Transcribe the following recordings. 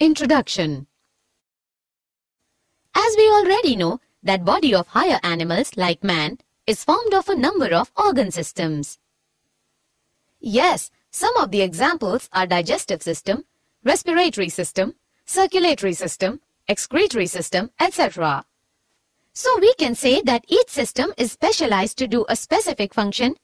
Introduction As we already know, that body of higher animals like man is formed of a number of organ systems. Yes, some of the examples are digestive system, respiratory system, circulatory system, excretory system, etc. So we can say that each system is specialized to do a specific function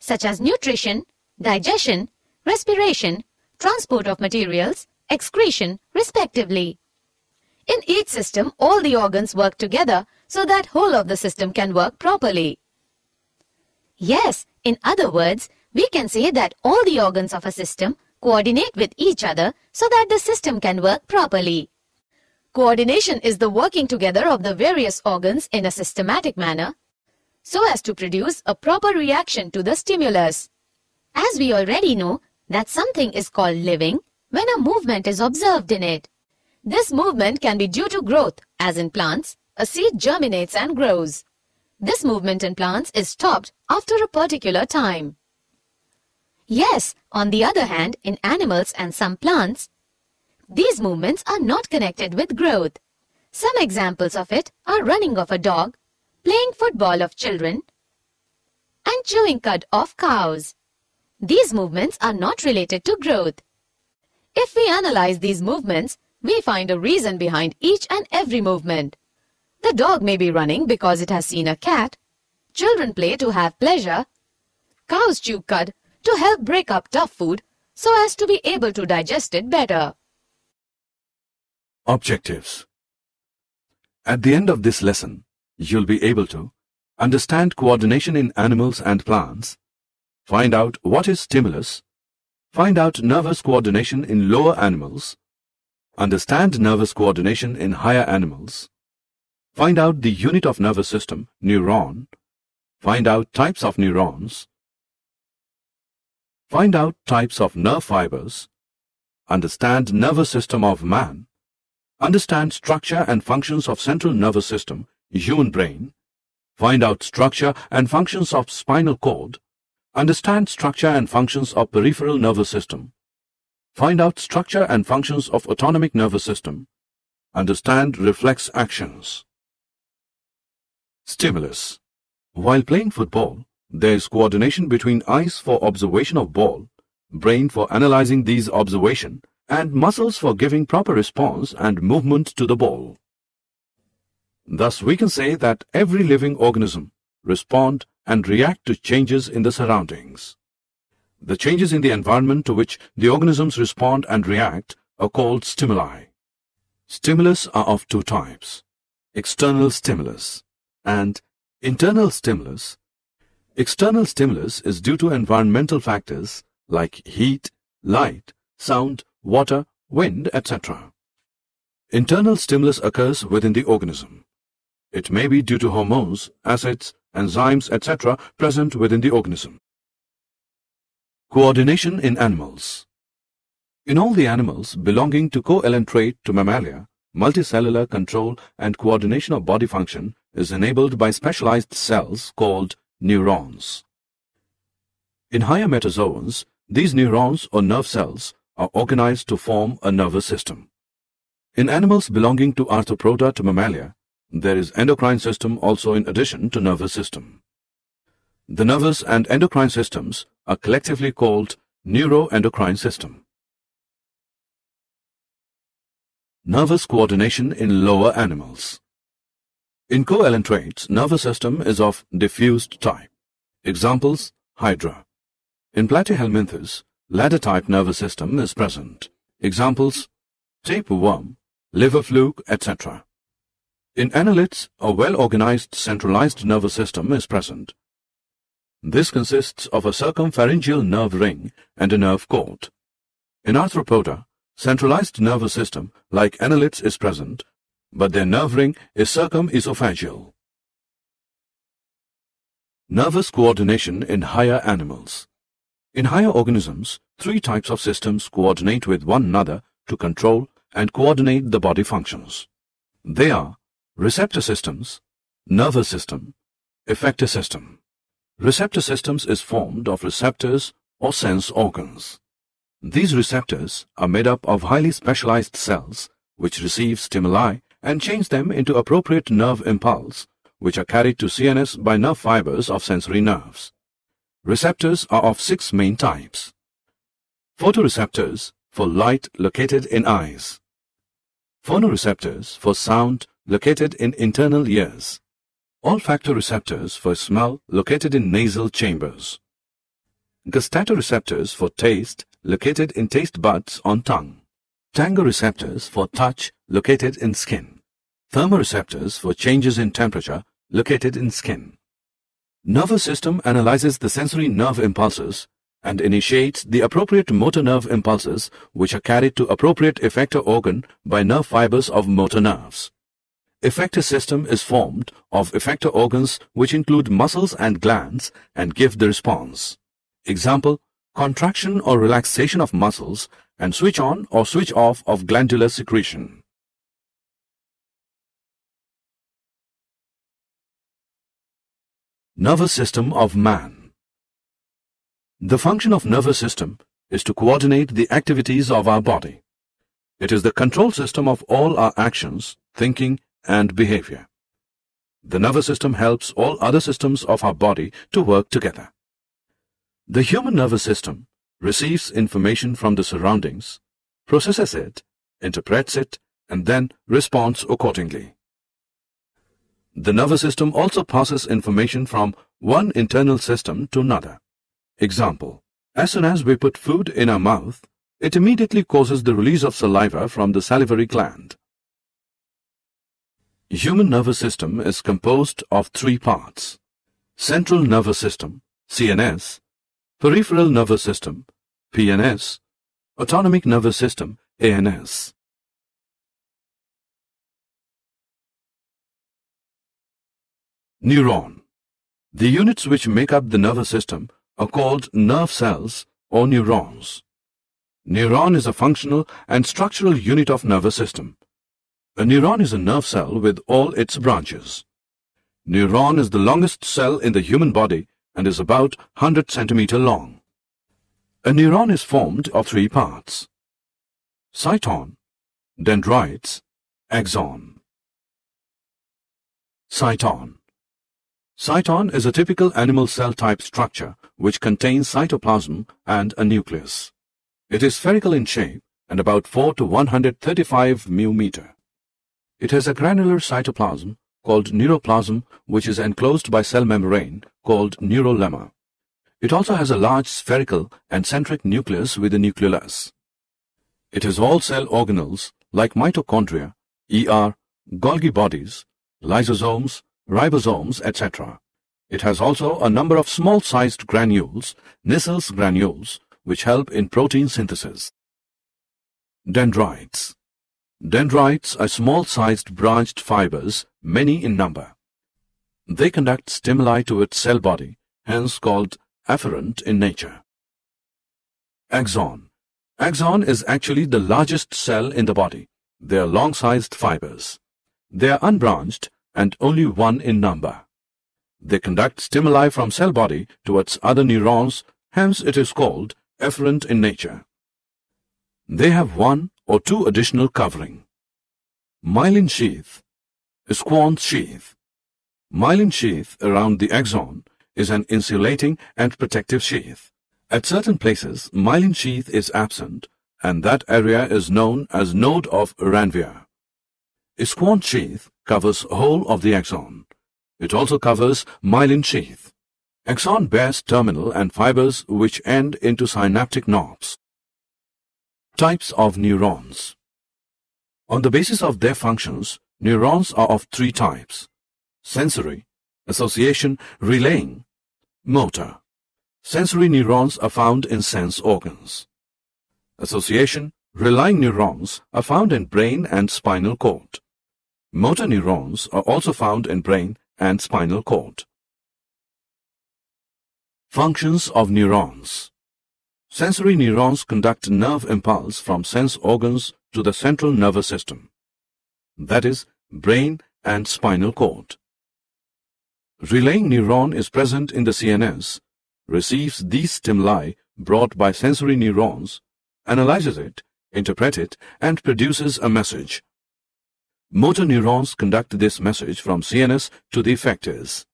such as nutrition, digestion, respiration, transport of materials, excretion, respectively. In each system, all the organs work together so that whole of the system can work properly. Yes, in other words, we can say that all the organs of a system coordinate with each other so that the system can work properly. Coordination is the working together of the various organs in a systematic manner so as to produce a proper reaction to the stimulus. As we already know that something is called living when a movement is observed in it. This movement can be due to growth, as in plants, a seed germinates and grows. This movement in plants is stopped after a particular time. Yes, on the other hand, in animals and some plants, these movements are not connected with growth. Some examples of it are running of a dog, playing football of children, and chewing cud of cows. These movements are not related to growth. If we analyze these movements, we find a reason behind each and every movement. The dog may be running because it has seen a cat. Children play to have pleasure. Cows chew cud to help break up tough food so as to be able to digest it better. Objectives At the end of this lesson, you'll be able to understand coordination in animals and plants, find out what is stimulus, find out nervous coordination in lower animals, understand nervous coordination in higher animals, find out the unit of nervous system, neuron, find out types of neurons, find out types of nerve fibers, understand nervous system of man, understand structure and functions of central nervous system, human brain, find out structure and functions of spinal cord, understand structure and functions of peripheral nervous system, find out structure and functions of autonomic nervous system, understand reflex actions. Stimulus While playing football, there is coordination between eyes for observation of ball, brain for analyzing these observation, and muscles for giving proper response and movement to the ball. Thus, we can say that every living organism respond and react to changes in the surroundings. The changes in the environment to which the organisms respond and react are called stimuli. Stimulus are of two types, external stimulus and internal stimulus. External stimulus is due to environmental factors like heat, light, sound, water, wind, etc. Internal stimulus occurs within the organism. It may be due to hormones, acids, enzymes, etc. present within the organism. Coordination in animals In all the animals belonging to coelenterate to mammalia, multicellular control and coordination of body function is enabled by specialized cells called neurons. In higher metazoans, these neurons or nerve cells are organized to form a nervous system. In animals belonging to Arthropoda to mammalia, there is endocrine system also in addition to nervous system. The nervous and endocrine systems are collectively called neuroendocrine system. Nervous coordination in lower animals. In coelenterates, nervous system is of diffused type. Examples, Hydra. In Platyhelminthes, ladder-type nervous system is present. Examples, tapeworm, liver fluke, etc. In annelids, a well-organized centralized nervous system is present. This consists of a circumpharyngeal nerve ring and a nerve cord. In arthropoda, centralized nervous system like annelids is present, but their nerve ring is circumesophageal. Nervous coordination in higher animals. In higher organisms, three types of systems coordinate with one another to control and coordinate the body functions. They are receptor systems, nervous system, effector system. Receptor systems is formed of receptors or sense organs. These receptors are made up of highly specialized cells which receive stimuli and change them into appropriate nerve impulse which are carried to CNS by nerve fibers of sensory nerves. Receptors are of six main types. Photoreceptors for light located in eyes. Phonoreceptors for sound located in internal ears. Olfactoreceptors for smell located in nasal chambers. Gustatoreceptors for taste located in taste buds on tongue. Tangoreceptors for touch located in skin. Thermoreceptors for changes in temperature located in skin. Nervous system analyzes the sensory nerve impulses and initiates the appropriate motor nerve impulses which are carried to appropriate effector organ by nerve fibers of motor nerves. Effector system is formed of effector organs which include muscles and glands and give the response. Example, contraction or relaxation of muscles and switch on or switch off of glandular secretion. Nervous system of man The function of nervous system is to coordinate the activities of our body. It is the control system of all our actions, thinking and behavior. The nervous system helps all other systems of our body to work together. The human nervous system receives information from the surroundings, processes it, interprets it, and then responds accordingly. The nervous system also passes information from one internal system to another. Example, as soon as we put food in our mouth, it immediately causes the release of saliva from the salivary gland. Human nervous system is composed of three parts. Central nervous system, CNS, peripheral nervous system, PNS, autonomic nervous system, ANS. Neuron. The units which make up the nervous system are called nerve cells or neurons. Neuron is a functional and structural unit of nervous system. A neuron is a nerve cell with all its branches. Neuron is the longest cell in the human body and is about 100 centimeter long. A neuron is formed of three parts. Cyton, dendrites, axon. Cyton. Cyton is a typical animal cell type structure which contains cytoplasm and a nucleus. It is spherical in shape and about 4 to 135 μm. It has a granular cytoplasm called neuroplasm which is enclosed by cell membrane called neurolemma. It also has a large spherical and centric nucleus with a nucleolus. It has all cell organelles like mitochondria, ER, Golgi bodies, lysosomes, ribosomes, etc. It has also a number of small-sized granules, Nissl's granules, which help in protein synthesis. Dendrites Dendrites are small-sized branched fibers, many in number. They conduct stimuli to its cell body, hence called afferent in nature. Axon Axon is actually the largest cell in the body. They are long-sized fibers. They are unbranched and only one in number. They conduct stimuli from cell body towards other neurons, hence it is called efferent in nature. They have one or two additional covering. Myelin sheath, Schwann sheath. Myelin sheath around the axon is an insulating and protective sheath. At certain places, myelin sheath is absent, and that area is known as node of Ranvier. Schwann sheath covers whole of the axon. It also covers myelin sheath. Axon bears terminal and fibers which end into synaptic knobs. Types of neurons On the basis of their functions, neurons are of three types. Sensory, association, relaying, motor. Sensory neurons are found in sense organs. Association, relying neurons are found in brain and spinal cord. Motor neurons are also found in brain and spinal cord. Functions of neurons Sensory neurons conduct nerve impulse from sense organs to the central nervous system, that is, brain and spinal cord. Relaying neuron is present in the CNS, receives these stimuli brought by sensory neurons, analyzes it, interprets it, and produces a message. Motor neurons conduct this message from CNS to the effectors.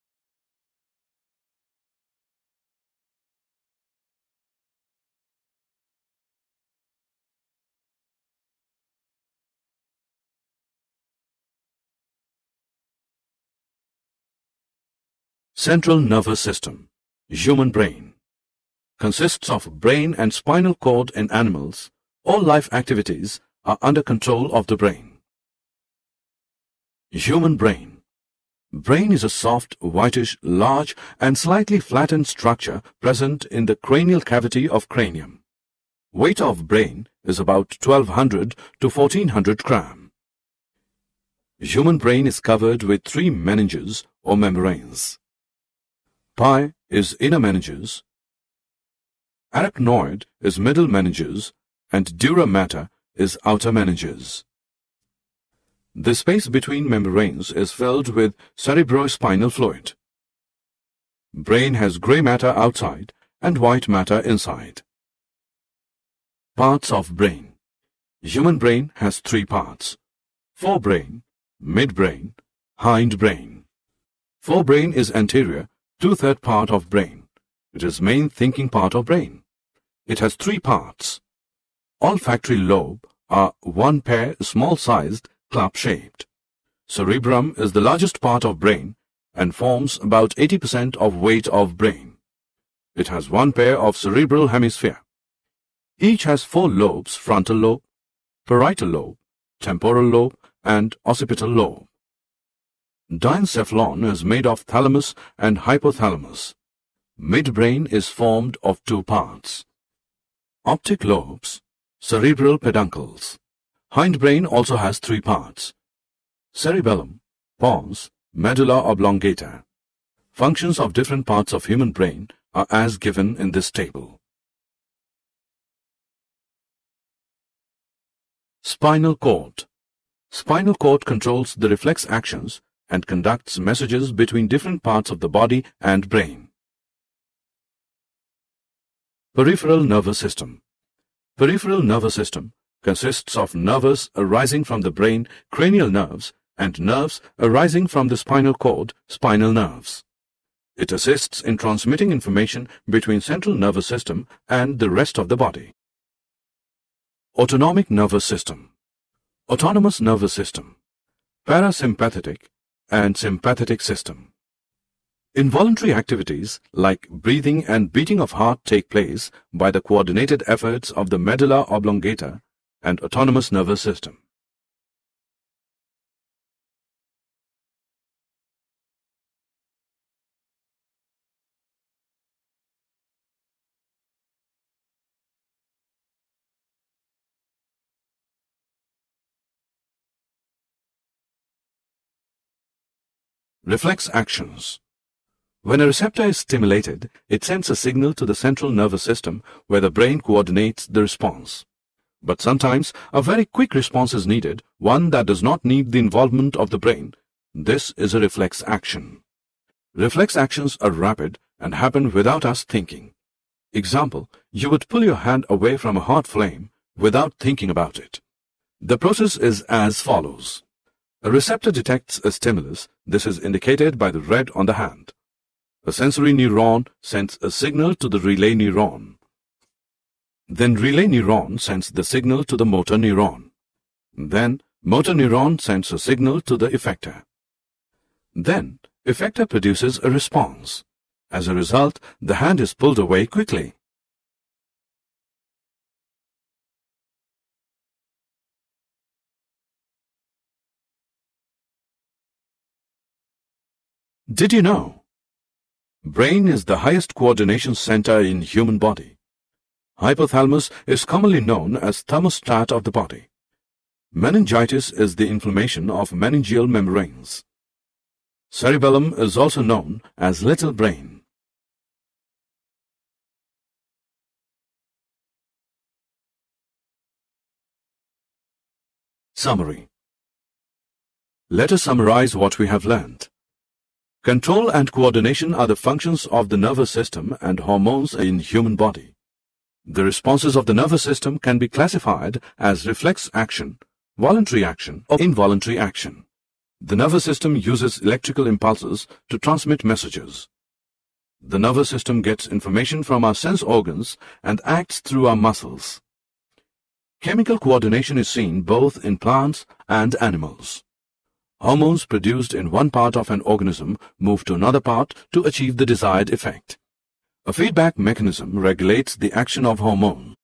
Central Nervous System Human Brain Consists of brain and spinal cord in animals. All life activities are under control of the brain. Human Brain Brain is a soft, whitish, large and slightly flattened structure present in the cranial cavity of cranium. Weight of brain is about 1200 to 1400 gram. Human brain is covered with three meninges or membranes. Pi is inner meninges, arachnoid is middle meninges, and dura mater is outer meninges. The space between membranes is filled with cerebrospinal fluid. Brain has gray matter outside and white matter inside. Parts of brain. Human brain has three parts. Forebrain, midbrain, hindbrain. Forebrain is anterior two-third part of brain. It is main thinking part of brain. It has three parts. Olfactory lobe are one pair small-sized club-shaped. Cerebrum is the largest part of brain and forms about 80% of weight of brain. It has one pair of cerebral hemisphere. Each has four lobes, frontal lobe, parietal lobe, temporal lobe, and occipital lobe. Diencephalon is made of thalamus and hypothalamus. Midbrain is formed of two parts. Optic lobes, cerebral peduncles. Hindbrain also has three parts. Cerebellum, pons, medulla oblongata. Functions of different parts of human brain are as given in this table. Spinal cord. Spinal cord controls the reflex actions and conducts messages between different parts of the body and brain. Peripheral nervous system. Peripheral nervous system consists of nerves arising from the brain, cranial nerves, and nerves arising from the spinal cord, spinal nerves. It assists in transmitting information between central nervous system and the rest of the body. Autonomic nervous system. Autonomous nervous system. Parasympathetic and sympathetic system. Involuntary activities like breathing and beating of heart take place by the coordinated efforts of the medulla oblongata and autonomous nervous system. Reflex actions. When a receptor is stimulated, it sends a signal to the central nervous system where the brain coordinates the response. But sometimes a very quick response is needed, one that does not need the involvement of the brain. This is a reflex action. Reflex actions are rapid and happen without us thinking. Example, you would pull your hand away from a hot flame without thinking about it. The process is as follows. A receptor detects a stimulus. This is indicated by the red on the hand. A sensory neuron sends a signal to the relay neuron. Then relay neuron sends the signal to the motor neuron. Then motor neuron sends a signal to the effector. Then effector produces a response. As a result, the hand is pulled away quickly. Did you know? Brain is the highest coordination center in human body. Hypothalamus is commonly known as thermostat of the body. Meningitis is the inflammation of meningeal membranes. Cerebellum is also known as little brain. Summary Let us summarize what we have learned. Control and coordination are the functions of the nervous system and hormones in human body. The responses of the nervous system can be classified as reflex action, voluntary action, or involuntary action. The nervous system uses electrical impulses to transmit messages. The nervous system gets information from our sense organs and acts through our muscles. Chemical coordination is seen both in plants and animals. Hormones produced in one part of an organism move to another part to achieve the desired effect. A feedback mechanism regulates the action of hormone.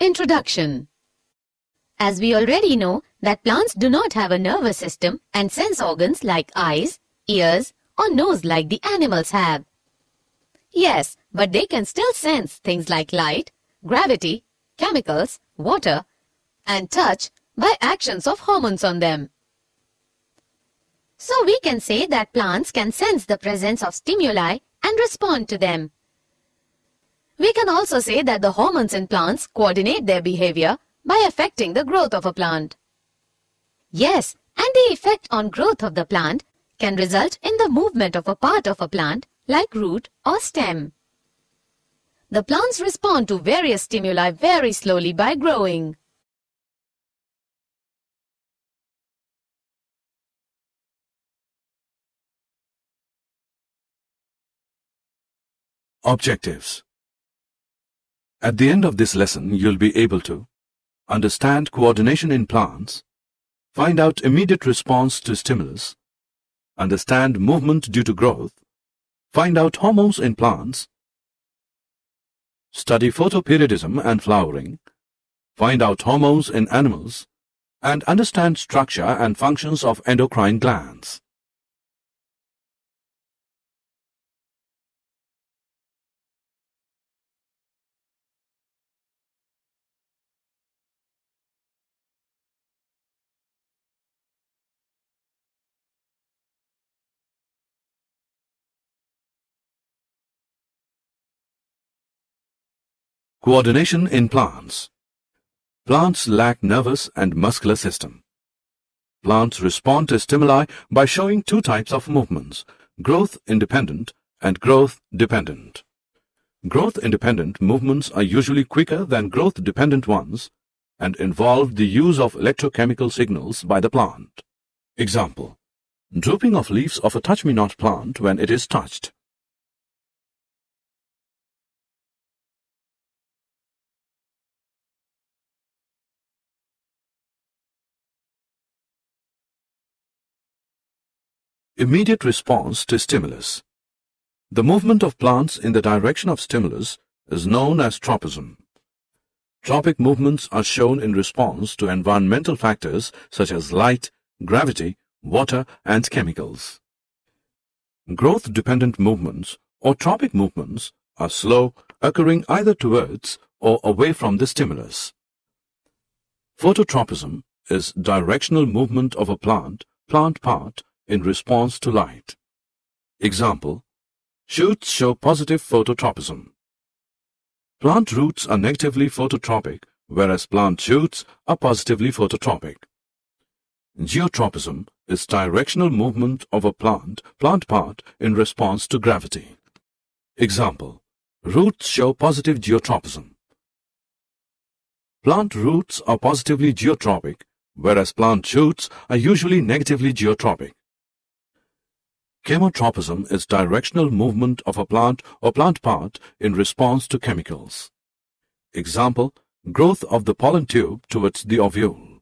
Introduction As we already know that plants do not have a nervous system and sense organs like eyes, ears or nose like the animals have. Yes, but they can still sense things like light, gravity, chemicals, water and touch by actions of hormones on them. So we can say that plants can sense the presence of stimuli and respond to them. We can also say that the hormones in plants coordinate their behavior by affecting the growth of a plant. Yes, and the effect on growth of the plant can result in the movement of a part of a plant like root or stem. The plants respond to various stimuli very slowly by growing. Objectives At the end of this lesson, you'll be able to understand coordination in plants, find out immediate response to stimulus, understand movement due to growth, find out hormones in plants, study photoperiodism and flowering, find out hormones in animals, and understand structure and functions of endocrine glands. Coordination in plants. Plants lack nervous and muscular system. Plants respond to stimuli by showing two types of movements, growth-independent and growth-dependent. Growth-independent movements are usually quicker than growth-dependent ones and involve the use of electrochemical signals by the plant. Example, drooping of leaves of a touch-me-not plant when it is touched. Immediate response to stimulus. The movement of plants in the direction of stimulus is known as tropism. Tropic movements are shown in response to environmental factors such as light, gravity, water, and chemicals. Growth-dependent movements or tropic movements are slow, occurring either towards or away from the stimulus. Phototropism is directional movement of a plant, plant part, in response to light. Example, shoots show positive phototropism. Plant roots are negatively phototropic, whereas plant shoots are positively phototropic. Geotropism is directional movement of a plant, plant part, in response to gravity. Example, roots show positive geotropism. Plant roots are positively geotropic, whereas plant shoots are usually negatively geotropic. Chemotropism is directional movement of a plant or plant part in response to chemicals. Example, growth of the pollen tube towards the ovule.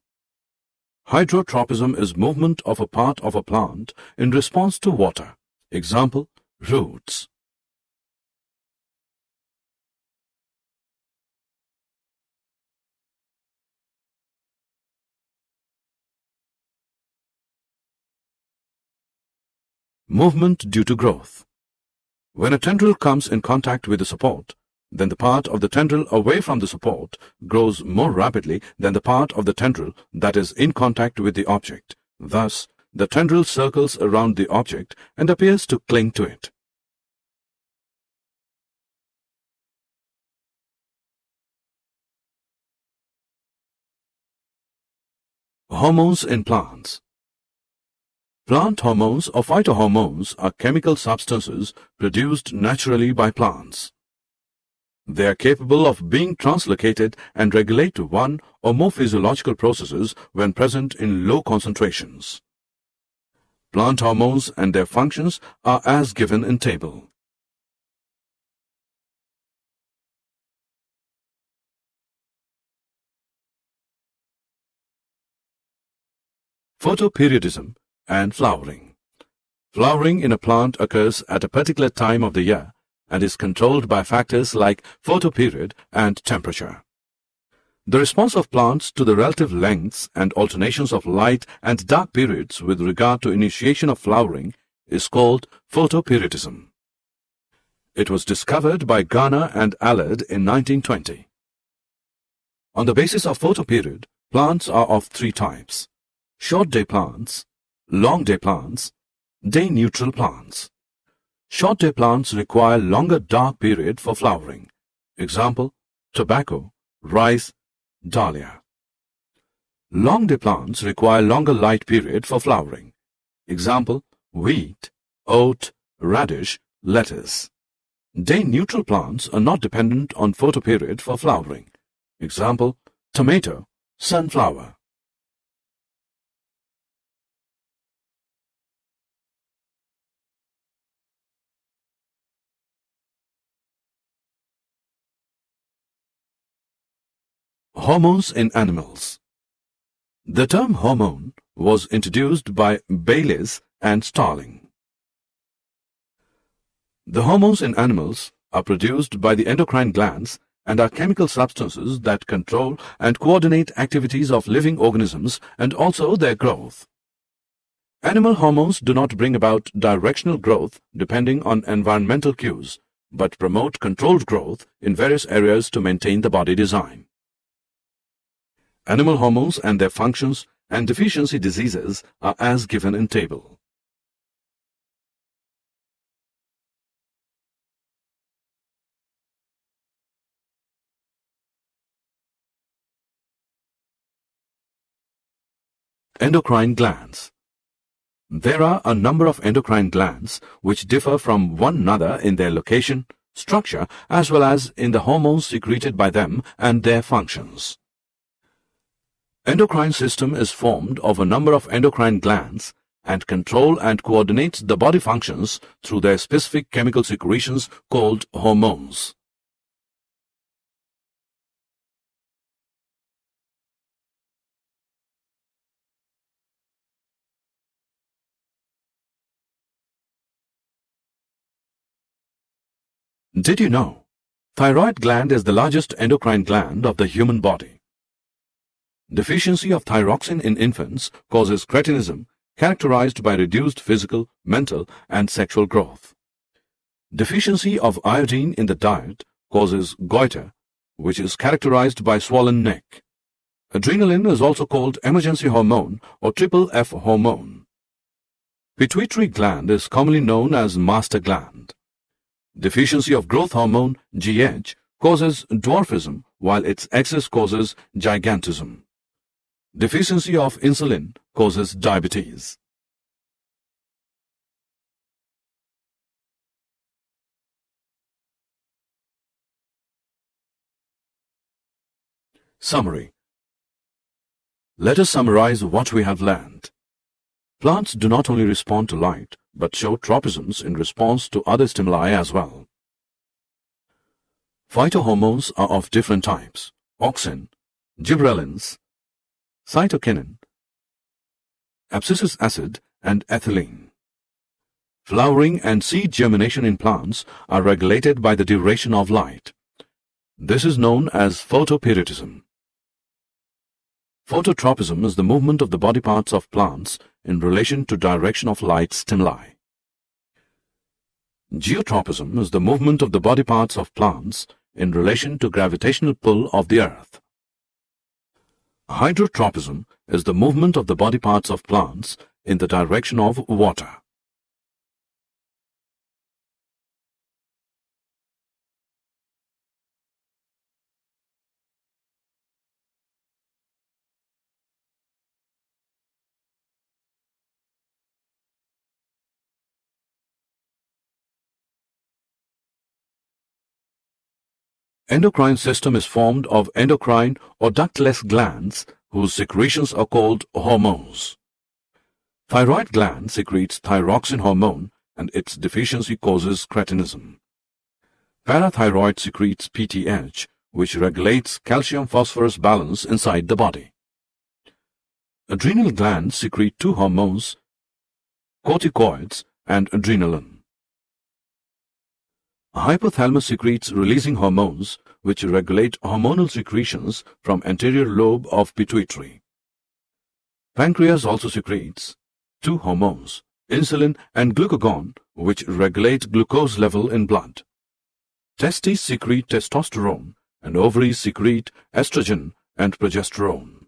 Hydrotropism is movement of a part of a plant in response to water. Example, roots. Movement due to growth. When a tendril comes in contact with the support, then the part of the tendril away from the support grows more rapidly than the part of the tendril that is in contact with the object. Thus, the tendril circles around the object and appears to cling to it. Hormones in plants Plant hormones or phytohormones are chemical substances produced naturally by plants. They are capable of being translocated and regulate one or more physiological processes when present in low concentrations. Plant hormones and their functions are as given in table. Photoperiodism and flowering. Flowering in a plant occurs at a particular time of the year and is controlled by factors like photoperiod and temperature. The response of plants to the relative lengths and alternations of light and dark periods with regard to initiation of flowering is called photoperiodism. It was discovered by Garner and Allard in 1920. On the basis of photoperiod, plants are of three types. Short day plants, long day plants, day neutral plants. Short day plants require longer dark period for flowering. Example, tobacco, rice, dahlia. Long day plants require longer light period for flowering. Example, wheat, oat, radish, lettuce. Day neutral plants are not dependent on photoperiod for flowering. Example, tomato, sunflower. Hormones in animals. The term hormone was introduced by Bayliss and Starling. The hormones in animals are produced by the endocrine glands and are chemical substances that control and coordinate activities of living organisms and also their growth. Animal hormones do not bring about directional growth depending on environmental cues, but promote controlled growth in various areas to maintain the body design animal hormones and their functions, and deficiency diseases are as given in table. Endocrine glands There are a number of endocrine glands which differ from one another in their location, structure, as well as in the hormones secreted by them and their functions. Endocrine system is formed of a number of endocrine glands and control and coordinates the body functions through their specific chemical secretions called hormones. Did you know? Thyroid gland is the largest endocrine gland of the human body. Deficiency of thyroxine in infants causes cretinism characterized by reduced physical, mental, and sexual growth. Deficiency of iodine in the diet causes goiter, which is characterized by swollen neck. Adrenaline is also called emergency hormone or triple F hormone. Pituitary gland is commonly known as master gland. Deficiency of growth hormone, GH, causes dwarfism, while its excess causes gigantism. Deficiency of insulin causes diabetes. Summary Let us summarize what we have learned. Plants do not only respond to light, but show tropisms in response to other stimuli as well. Phytohormones are of different types. Auxin, gibberellins, cytokinin, abscisic acid, and ethylene. Flowering and seed germination in plants are regulated by the duration of light. This is known as photoperiodism. Phototropism is the movement of the body parts of plants in relation to direction of light stimuli. Geotropism is the movement of the body parts of plants in relation to gravitational pull of the earth. Hydrotropism is the movement of the body parts of plants in the direction of water. Endocrine system is formed of endocrine or ductless glands whose secretions are called hormones. Thyroid gland secretes thyroxin hormone and its deficiency causes cretinism. Parathyroid secretes PTH, which regulates calcium-phosphorus balance inside the body. Adrenal glands secrete two hormones, corticoids and adrenaline. Hypothalamus secretes releasing hormones which regulate hormonal secretions from anterior lobe of pituitary. Pancreas also secretes two hormones, insulin and glucagon, which regulate glucose level in blood. Testes secrete testosterone and ovaries secrete estrogen and progesterone.